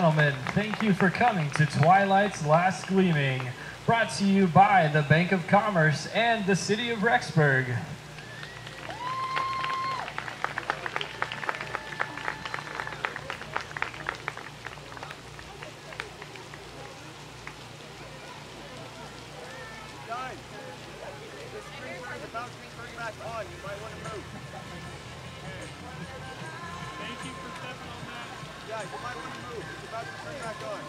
gentlemen, thank you for coming to Twilight's Last Gleaming, brought to you by the Bank of Commerce and the City of Rexburg. Thank you for stepping on that. Yeah, you might want to move. It's about to turn back on.